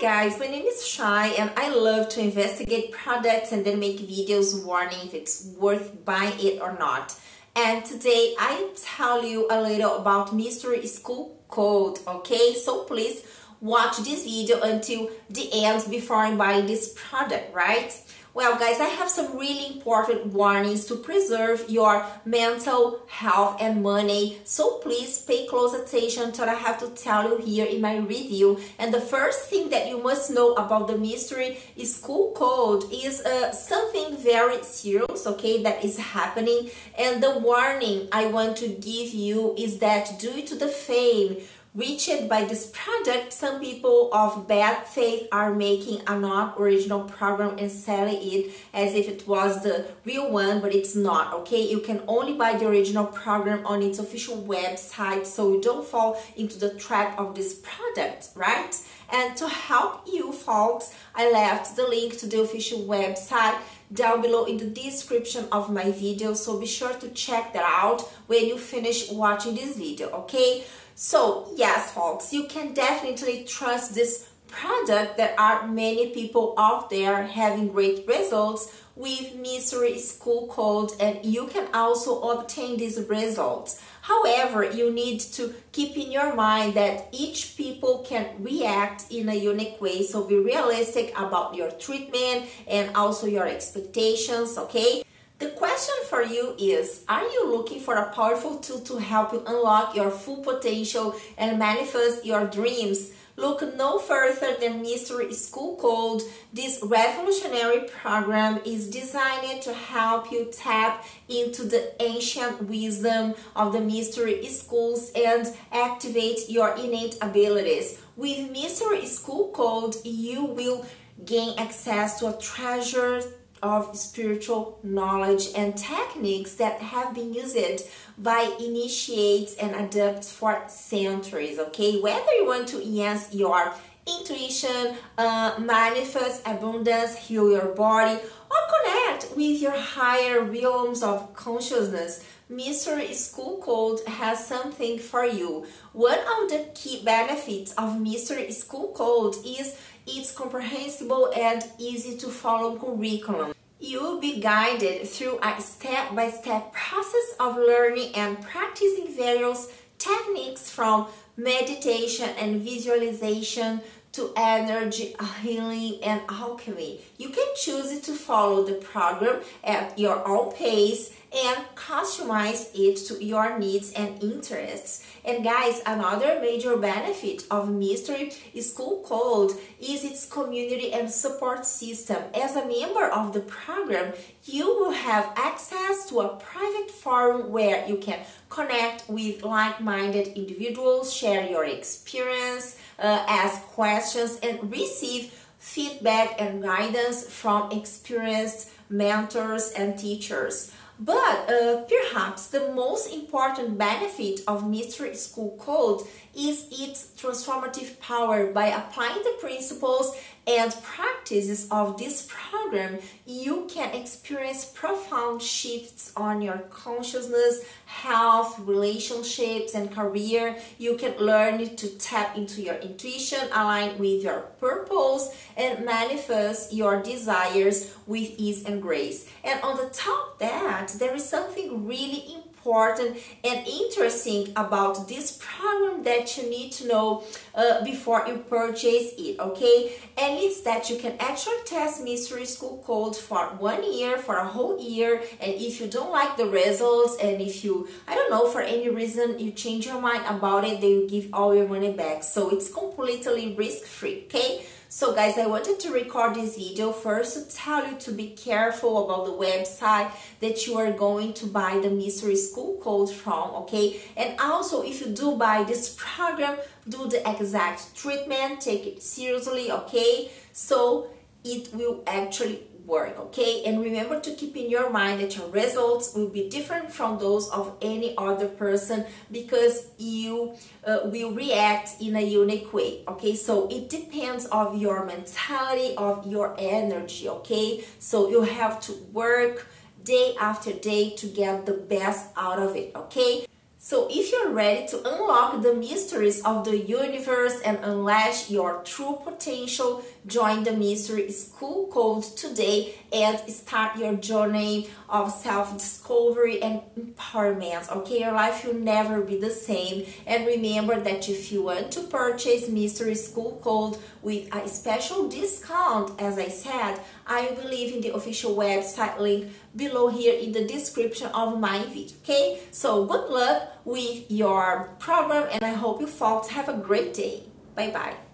Guys, my name is Shai and I love to investigate products and then make videos warning if it's worth buying it or not. And today I tell you a little about Mystery School Code, okay? So please watch this video until the end before buying this product, right? Well, guys, I have some really important warnings to preserve your mental health and money. So please pay close attention to what I have to tell you here in my review. And the first thing that you must know about the mystery school code is uh, something very serious, okay, that is happening. And the warning I want to give you is that due to the fame, reached by this product, some people of bad faith are making a not original program and selling it as if it was the real one, but it's not, okay? You can only buy the original program on its official website, so you don't fall into the trap of this product, right? And to help you folks, I left the link to the official website down below in the description of my video, so be sure to check that out when you finish watching this video, okay? So yes, folks, you can definitely trust this product. There are many people out there having great results with Mystery School Code and you can also obtain these results. However, you need to keep in your mind that each people can react in a unique way. So be realistic about your treatment and also your expectations, okay? The question for you is, are you looking for a powerful tool to help you unlock your full potential and manifest your dreams? Look no further than Mystery School Code. This revolutionary program is designed to help you tap into the ancient wisdom of the mystery schools and activate your innate abilities. With Mystery School Code, you will gain access to a treasure of spiritual knowledge and techniques that have been used by initiates and adepts for centuries okay whether you want to enhance your intuition uh, manifest abundance heal your body or connect with your higher realms of consciousness Mystery School Code has something for you. One of the key benefits of Mystery School Code is its comprehensible and easy to follow curriculum. You will be guided through a step-by-step -step process of learning and practicing various techniques from meditation and visualization to energy healing and alchemy. You can choose to follow the program at your own pace and customize it to your needs and interests. And guys, another major benefit of Mystery School Code is its community and support system. As a member of the program, you will have access to a private forum where you can connect with like-minded individuals, share your experience, uh, ask questions, and receive feedback and guidance from experienced mentors and teachers. But uh, perhaps the most important benefit of Mystery School Code is its transformative power. By applying the principles and practices of this program, you can experience profound shifts on your consciousness, health, relationships, and career. You can learn to tap into your intuition, align with your purpose, and manifest your desires with ease and grace. And on the top of that, there is something really important and interesting about this program that you need to know uh, before you purchase it okay? And it's that you can actually test mystery school code for one year for a whole year and if you don't like the results and if you i don't know for any reason you change your mind about it they will give all your money back. So it's completely risk free okay so guys, I wanted to record this video first to tell you to be careful about the website that you are going to buy the mystery school code from, okay? And also, if you do buy this program, do the exact treatment, take it seriously, okay? So it will actually work okay? And remember to keep in your mind that your results will be different from those of any other person because you uh, will react in a unique way okay? So it depends of your mentality of your energy okay? So you have to work day after day to get the best out of it okay So if you're ready to unlock the mysteries of the universe and unleash your true potential, join the Mystery School Code today and start your journey of self-discovery and empowerment. Okay, your life will never be the same. And remember that if you want to purchase Mystery School Code with a special discount, as I said, I will leave in the official website link below here in the description of my video. Okay, so good luck with your program and I hope you folks have a great day. Bye bye.